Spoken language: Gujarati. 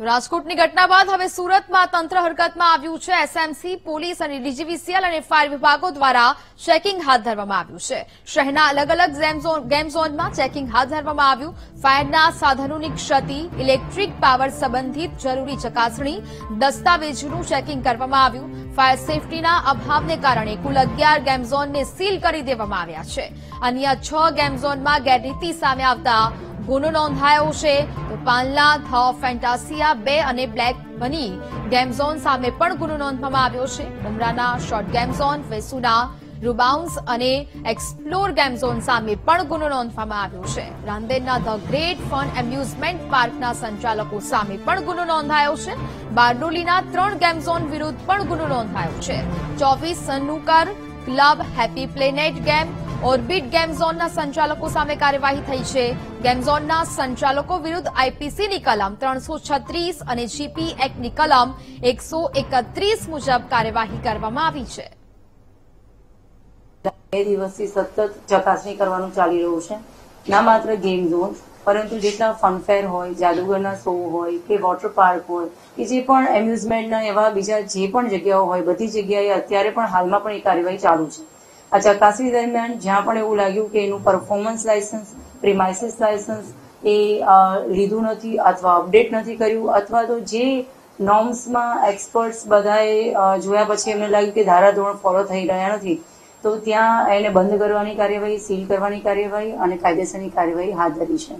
રાજકોટની ઘટના બાદ હવે સુરતમાં તંત્ર હરકતમાં આવ્યું છે. એસએમસી પોલીસ અને ડીજીવીસીએલ અને ફાયર વિભાગો દ્વારા ચેકિંગ હાથ ધરવામાં આવ્યું છે. શહેરના અલગ અલગ ગેમ ઝોન- ઝોનમાં ચેકિંગ હાથ ધરવામાં આવ્યું. ફાયરના સાધનોની ક્ષતિ, ઇલેક્ટ્રિક પાવર સંબંધિત જરૂરી ચકાસણી, દસ્તાવેજોનું ચેકિંગ કરવામાં આવ્યું. ફાયર સેફટીના અભાવને કારણે કુલ અગિયાર ગેમ ઝોનને સીલ કરી દેવામાં આવ્યા છે. અન્ય છ ગેમ ઝોનમાં ગેરરીતિ સામે આવતા ગુનો નોંધાયો છે. તો પાલના ધ ફેન્ટાસિયા, બે અને બ્લેક બની ગેમ ઝોન સામે પણ ગુનો નોંધવામાં આવ્યો છે. ઉમરાના શોર્ટ ગેમ ઝોન, વેસુના રૂબાઉન્સ અને એક્સપ્લોર ગેમ ઝોન સામે પણ ગુનો નોંધવામાં આવ્યો છે. રાંદેરના ધ ગ્રેટ ફન એમ્યુઝમેન્ટ પાર્કના સંચાલકો સામે પણ ગુનો નોંધાયો છે. બારડોલીના ત્રણ ગેમઝોન વિરુદ્ધ પણ ગુનો નોંધાયો છે. ચોવીસ snooker club, happy planet game orbit game સંચાલકો સામે કાર્યવાહી થઈ છે. ગેમ સંચાલકો વિરુદ્ધ આઈપીસીની કલમ ત્રણસો છત્રીસ અને જીપી એક્ટની કલમ એકસો એકત્રીસ મુજબ કાર્યવાહી કરવામાં આવી છે. બે દિવસથી સતત ચકાસણી કરવાનું ચાલી રહ્યું છે. ના માત્ર ગેમ ઝોન પરંતુ જેટલા ફનફેર હોય, જાદુગરના શો હોય કે વોટર પાર્ક હોય કે જે પણ એમ્યુઝમેન્ટના એવા બીજા જે પણ જગ્યાઓ હોય, બધી જગ્યાએ અત્યારે પણ હાલમાં પણ એ કાર્યવાહી ચાલુ છે. આ ચકાસણી દરમિયાન જ્યાં પણ એવું લાગ્યું કે એનું પરફોર્મન્સ લાયસન્સ પ્રિમાઇસિસ લાયસન્સ એ લીધું નથી અથવા અપડેટ નથી કર્યું અથવા તો જે નોર્મ્સમાં એક્સપર્ટ્સ બધાએ જોયા પછી એમને લાગ્યું કે ધારાધોરણ ફોલો થઈ રહ્યા નથી, તો ત્યાં એને બંધ કરવાની કાર્યવાહી સીલ કરવાની કાર્યવાહી અને કાયદેસરની કાર્યવાહી હાથ ધરી છે.